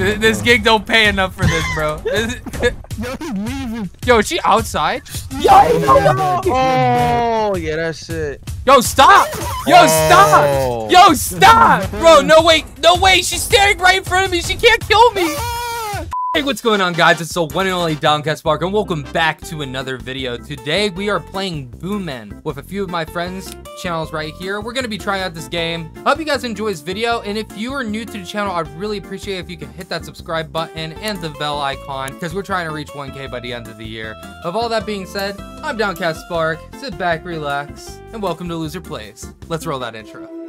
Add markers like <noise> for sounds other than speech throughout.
Th- This gig don't pay enough for this, bro. <laughs> This- Yo, he's leaving. Yo, is she outside? Oh, yeah, that's it. Yo, stop! Yo, Oh. stop! Yo, stop! Bro, no way, no way! She's standing right in front of me. She can't kill me. Hey, what's going on, guys? It's the one and only Downcast Spark, and welcome back to another video. Today, we are playing Boo Men with a few of my friends' channels right here. We're gonna be trying out this game. Hope you guys enjoy this video, and if you are new to the channel, I'd really appreciate if you could hit that subscribe button and the bell icon, because we're trying to reach 1K by the end of the year. Of all that being said, I'm Downcast Spark. Sit back, relax, and welcome to Loser Plays. Let's roll that intro.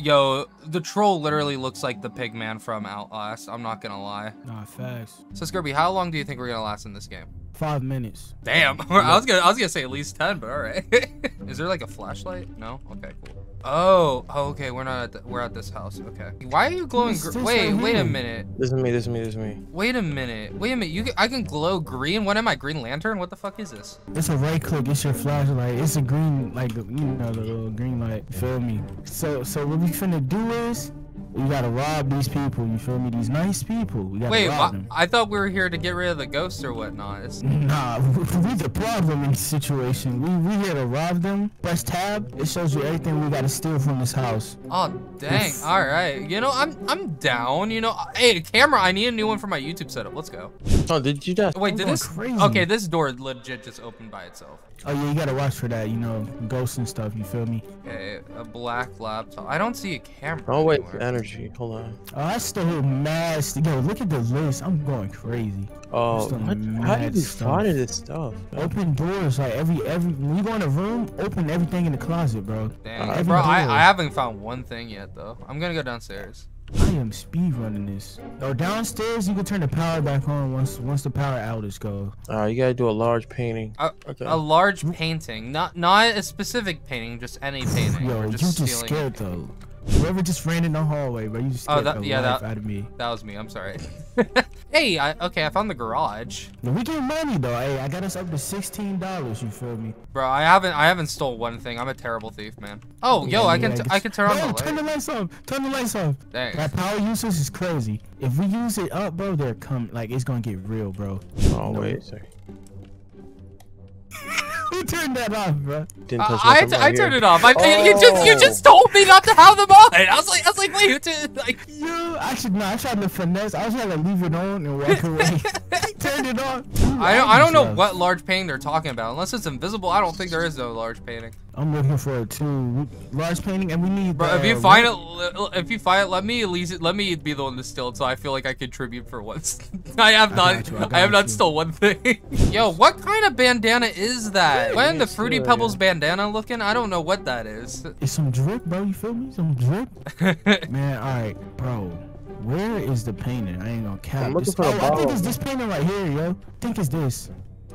Yo, the troll literally looks like the pigman from Outlast. I'm not gonna lie. Nah, facts. So Skirbee, how long do you think we're gonna last in this game? Five minutes. Damn, <laughs> I was gonna I was gonna say at least ten, but all right. <laughs> Is there like a flashlight? No. Okay, cool. Oh, oh, okay. We're not. At the, we're at this house. Okay. Why are you glowing? This- Gr- this wait, wait a minute. This is me, this is me, this is me. Wait a minute. Wait a minute. You, can, I can glow green. What am I? Green Lantern? What the fuck is this? It's a right click. It's your flashlight. It's a green, like you know, the little green light. You feel me? So, so what we finna do is we gotta rob these people. You feel me? These nice people. We gotta Wait, rob wha- them. I thought we were here to get rid of the ghosts or whatnot. It's- <laughs> Nah, we the problem in this situation. We we here to rob them. Press tab. It shows you everything we gotta steal from this house. Oh dang! All right, you know I'm I'm down. You know, hey camera, I need a new one for my YouTube setup. Let's go. Oh, did you just? Wait, I'm did this? crazy. Okay, this door legit just opened by itself. Oh yeah, you gotta watch for that. You know, ghosts and stuff. You feel me? Okay, a black laptop. I don't see a camera. Oh, wait, anywhere. Energy. Hold on. Oh, I still mad. Yo, look at the list. I'm going crazy. Oh, Some what? How mad did you find this stuff? Open doors like every every when you go in a room, open everything in the closet, bro. Dang, Uh, bro, I. I haven't found one thing yet though. I'm gonna go downstairs. I am speed running this. Oh, downstairs you can turn the power back on once once the power outage goes. Uh, you gotta do a large painting. A, Okay. a large painting, not not a specific painting, just any <sighs> painting. Yo, We're you just just scared though. Whoever just ran in the hallway, bro, you just Oh, scared that- the yeah, life that- out of me. That was me. I'm sorry. <laughs> hey, I, okay, I found the garage, we get money though. Hey, I got us up to sixteen dollars. You feel me? bro. I haven't I haven't stole one thing. I'm a terrible thief, man. Oh, yo, Yeah, I can t- I guess- can turn on Bro, the Turn the lights off. Turn the lights off. Dang. That power usage is crazy. If we use it up, bro, they're coming. Like it's gonna get real, bro. oh, no. wait a <laughs> second. Who turned that off, bro? Didn't touch I, I, right I turned it off. I, You oh. just you Oh. just told me not to have them on. I was like I was like wait, you t- like Yo, actually, no, I tried to finesse. I was trying to leave it on and walk away. <laughs> turned it off. I don't I don't know what large painting they're talking about. Unless it's invisible, I don't think there is no large painting. I'm looking for it too. Large painting, and we need. Bro, if you uh, find it, if you find it, let me at least let me be the one to steal it, so I feel like I contribute for once. <laughs> I have not, you, I I, have got not you. stole one thing. <laughs> Yo, what kind of bandana is that? When the Fruity yeah, Pebbles yeah. bandana looking? I don't know what that is. It's some drip, bro. You feel me? Some drip. <laughs> Man, all right, bro. Where is the painting? I ain't gonna cap. I'm looking this. for oh, I think it's this painting right here, yo. I think it's this.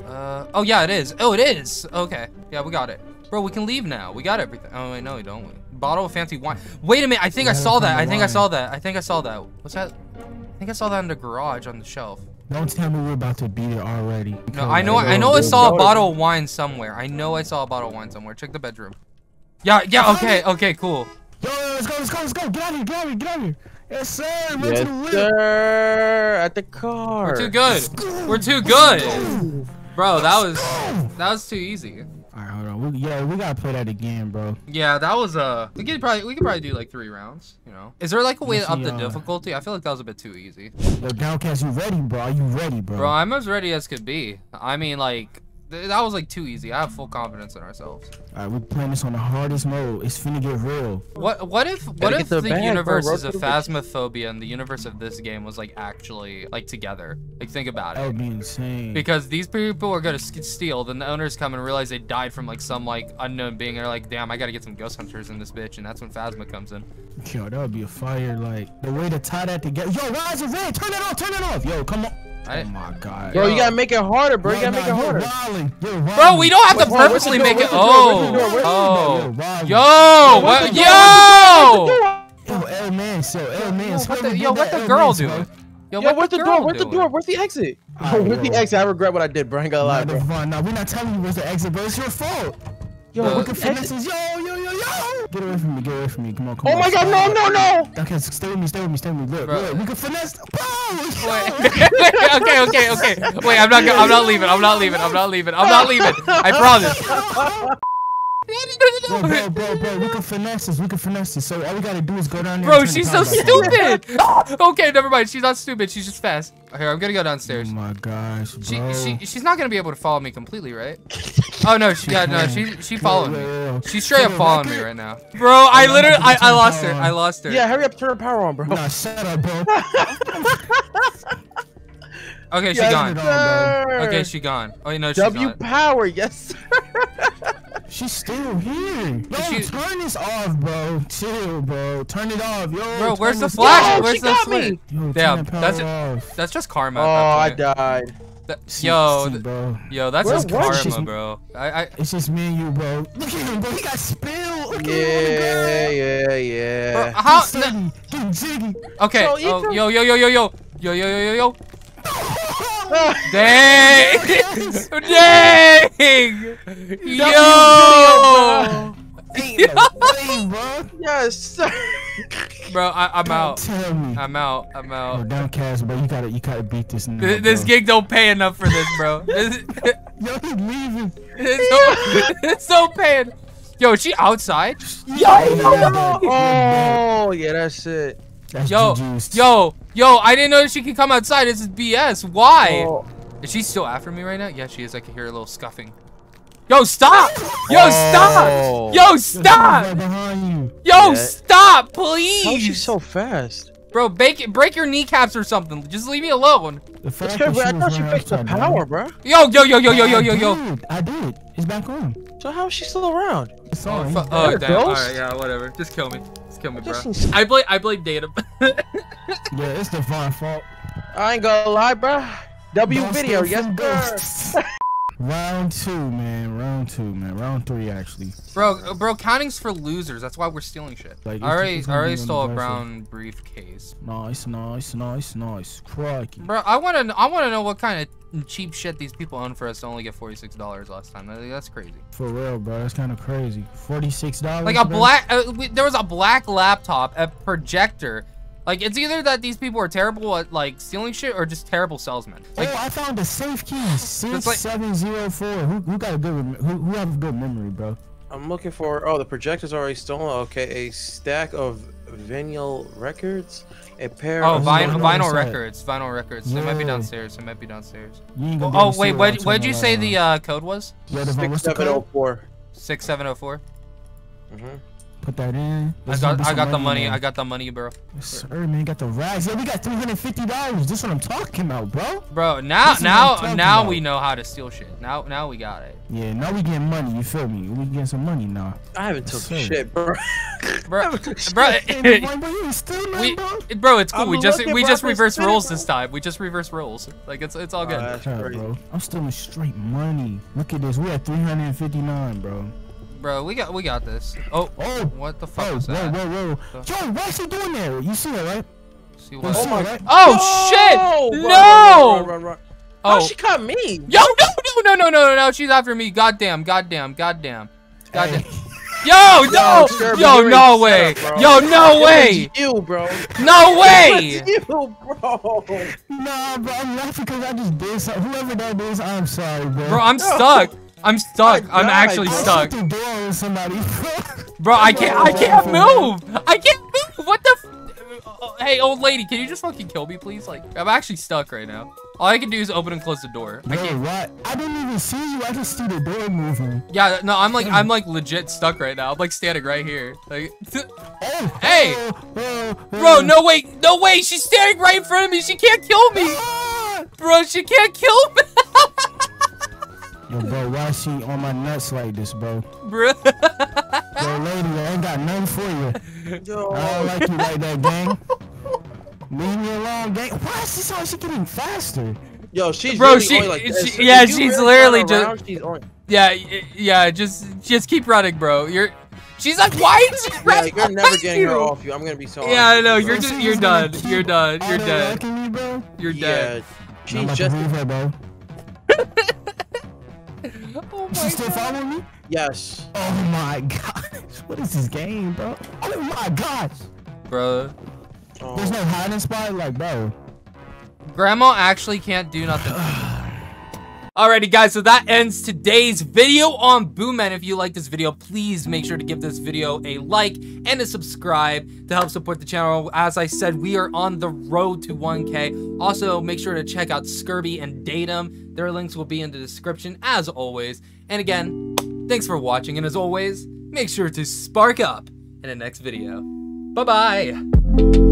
uh, oh yeah, it is. Oh, it is. Okay, yeah, we got it. Bro, we can leave now. We got everything. Oh wait, no, we don't. Bottle of fancy wine. Wait a minute. I think I saw that. I think I saw that. I think I saw that. What's that? I think I saw that in the garage on the shelf. Don't tell me we're about to beat it already. No, I know. I know. I saw a bottle of wine somewhere. I know I saw a bottle of wine somewhere. Check the bedroom. Yeah. Yeah. Okay. Okay. Cool. Yo, yo, let's go, let's go, let's go. Get out of here, get out of here, get out of here. Yes, sir. Run to the Yes, whip. sir. At the car. We're too good. We're too good. Bro, that was that was too easy. All right, hold on. We, yeah, we gotta play that again, bro. Yeah, that was uh we could probably we could probably do like three rounds, you know. Is there like a way to up the uh, difficulty? I feel like that was a bit too easy. Yo, Downcast, you ready, bro? Are you ready, bro? Bro, I'm as ready as could be. I mean like th- that was like too easy. I have full confidence in ourselves. All right, we're playing this on the hardest mode. It's finna get real. What what if what Gotta if the the bag, universe Roll is a phasmophobia and the universe of this game was like actually like together? Like think about That it. would be insane. Because these people are gonna steal, then the owners come and realize they died from like some like unknown being. They're like, damn, I gotta get some ghost hunters in this bitch, and that's when Phasma comes in. Yo, that would be a fire. Like the way to tie that together. Yo, why is it red? Turn it off. Turn it off. Yo, come on. I- oh my god. Bro, you gotta make it harder, bro. You gotta make it harder. wildin'. You're wildin'. Bro, we don't have to Wait, where's the purposely door? make it. Where's the door? Where's the door? Oh, Where's the You're oh, wildin'. yo, what, the door? yo, Yo, L man, so L man. what the, yo, what the girl doing? Yo, Yo, what where's the girl door? Where's the doing? door? Where's the exit? Alright, Where's the yo. exit? I regret what I did, bro. I ain't gonna lie, Nah, bro. Devon, nah, we're not telling you where's the exit, bro. It's your fault. Yo, Uh, Yo, look look at at finesses. Yo, yo, yo, yo. Get away from me. Get away from me. Come on, come Oh on. my god, no, no, no! Okay, stay with me. Stay with me. Stay with me. Look, Bro. look. We can finesse. Bro. Wait. <laughs> <laughs> okay, okay, okay. Wait, I'm not. I'm not leaving. I'm not leaving. I'm not leaving. I'm not leaving. I promise. <laughs> Bro, bro, bro, bro, we can finesse this. We can finesse this. So all we gotta do is go down there. Bro, and turn the she's so power back on. stupid. <laughs> okay, never mind. She's not stupid. She's just fast. Here, I'm gonna go downstairs. Oh my gosh, bro. She, she, she's not gonna be able to follow me completely, right? Oh no, she, yeah, no, she, she followed me. She's straight up following me right now. Bro, I literally, I, I lost her. I lost her. Yeah, hurry up, turn the power on, bro. Nah, shut up, bro. Okay, <laughs> she Yes, gone. sir. Okay, she gone. Oh, wait, no, she's W not. power, yes. <laughs> She's still here. Yo, She- turn this off, bro. Chill, bro. Turn it off, yo. Bro, where's the flash? Yo, Where's she the got switch? me. Yo, Damn, turn the power that's- off. That's just karma. Oh, I died. That- See- yo, see, bro. yo, that's Where just was she? karma, bro. I, I, It's just me and you, bro. <laughs> Look at him, bro. He got spilled. Look Yeah, at him, yeah, bro, yeah. how? Get steady. Get jiggy. Okay. So, Oh, Ethan- yo, yo, yo, yo, yo, yo, yo, yo, yo, yo. <laughs> Dang! Dang! Yo! Ain't bro. yes, sir. Bro, I, I'm Don't out. Tell me. I'm out. I'm Bro, out. downcast, bro. You gotta, you gotta beat this now. This, this gig don't pay enough for this, bro. <laughs> This, Yo, he's leaving. it's, so, <laughs> it's so paying. Yo, is she outside? Yo, Oh, yeah, that's it. That's Yo, GG's. yo, yo, I didn't know she could come outside. This is BS. Why? Oh, Is she still after me right now? Yeah, she is. I can hear a little scuffing. Yo, stop! Yo, stop! Oh. Yo, stop! right. Yo, Yeah. stop, please! How is she please! so fast? Bro, break, break your kneecaps or something. Just leave me alone. The fact Okay, that I thought she running fixed the upside down. power, bro. Yo, yo, yo, yo, yo, yo, yo, yo. I did. It's back on. So how is she still around? It's Oh, on. fu- He's oh There damn. Alright, yeah, whatever. Just kill me. Just kill me, bro. I blame I blame Data. <laughs> Yeah, it's Devon fault. I ain't gonna lie, bro. W Don't video, yes, sir. <laughs> Round two, man. Round two, man. Round three, actually. bro, uh, bro, counting's for losers. That's why we're stealing shit. Like, I already, I already stole a brown briefcase. Nice, nice, nice, nice. Crikey. Bro, I wanna, I wanna know what kind of cheap shit these people own for us to only get forty six dollars last time. That- That's crazy. For real, bro. That's kind of crazy. Forty-six dollars. Like a black, uh, we, there was a black laptop, a projector. Like it's either that these people are terrible at like stealing shit or just terrible salesmen. Like oh, I found the safe key. Six like- seven zero four. Who, who got a good? rem- Who, who have a good memory, bro? I'm looking for. Oh, the projector's already stolen. Okay, a stack of vinyl records, a pair oh, of. vi- vinyl, vinyl records, vinyl records. They might be downstairs. They might be downstairs. You ain't gonna be able Oh wait, what what I'm what'd you say the uh, code was? Yeah, Devon, what's the Six seven oh code? four. Six seven zero four. Mm-hmm. Put that in. I There's gonna got I some got the money. in I got the money, bro. Yes, sir, man. Got the rags. Yeah, we got three hundred fifty dollars. This what I'm talking about, bro. Bro, now This is what I'm now now about. we know how to steal shit. Now now we got it, Yeah, now we getting money. You feel me? We getting some money now. I haven't took Sir. shit, bro. bro. <laughs> took bro, Hey, Devon, <laughs> bro, you still we, bro? bro, it's cool. I'm we just looking, we just reverse spinning, roles this time. We just reverse roles. Like it's it's all good. Uh, That's crazy. bro. I'm stealing straight money. Look at this. We at 359, bro. Bro, we got we got this. Oh, Oh, what the fuck oh, was whoa, that? whoa, whoa. Yo, what's he doing there? You see it, right? See You what? see oh my- right? Oh shit! No! Run, No! Run, run, run, run. Oh, Oh, she caught me. yo, no, no, no, no, no, no! She's after me. Goddamn, goddamn, goddamn, goddamn. Hey. <laughs> Yo, no, Sure, yo, you're no way, setup, bro. yo, no way, you, bro. no <laughs> way. It's you, bro. Nah, bro, I'm laughing because I just did something. Whoever that is, I'm sorry, bro. Bro, I'm stuck. I'm stuck. I I'm died, actually. I stuck. shut the door on somebody, bro. <laughs> Bro, I can't. I can't move. I can't move. What the? F hey, old lady, can you just fucking kill me, please? Like, I'm actually stuck right now. All I can do is open and close the door. I can't. what? I didn't even see you. I just see the door moving. Yeah, no, I'm like, I'm like legit stuck right now. I'm like standing right here. Like, <laughs> Oh, Hey! oh, oh, bro, oh. no way, no way. She's standing right in front of me. She can't kill me, Ah! bro. She can't kill me, Yo, bro, why she on my nuts like this, bro? <laughs> bro. Yo, lady, I ain't got nothing for you. Yo. I don't like you like that, gang. <laughs> Leave me alone, gang. Why is this how she getting faster? Yo, she's Bro, really she- like this. she- yeah, she's really literally just- around, she's Yeah, yeah. Just, just keep running, bro. You're. She's like, why is she <laughs> Yeah, running you're never behind getting her off you. I'm gonna be so. Yeah, I know. you, You're just. You're gonna done. You're done. You're dead. auto-wrecking me, bro. You're Yeah, dead. I'm she's about just. to prove her, bro. She still following me? Yes. Oh my gosh. What is this game, bro? Oh my gosh. Bro. There's no hiding spot? Like, bro. Grandma actually can't do nothing. <sighs> <laughs> Alrighty guys, so that ends today's video on Boo Men. If you like this video, please make sure to give this video a like and a subscribe to help support the channel. As I said, we are on the road to 1K. Also, make sure to check out Skirbee and Daedum. Their links will be in the description as always. And again, thanks for watching, and as always, make sure to spark up in the next video. Bye-bye!